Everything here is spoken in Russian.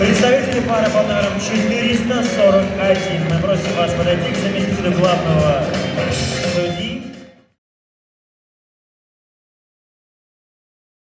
Представитель пары по номерам 441. Мы просим вас подойти к заместителю главного судьи.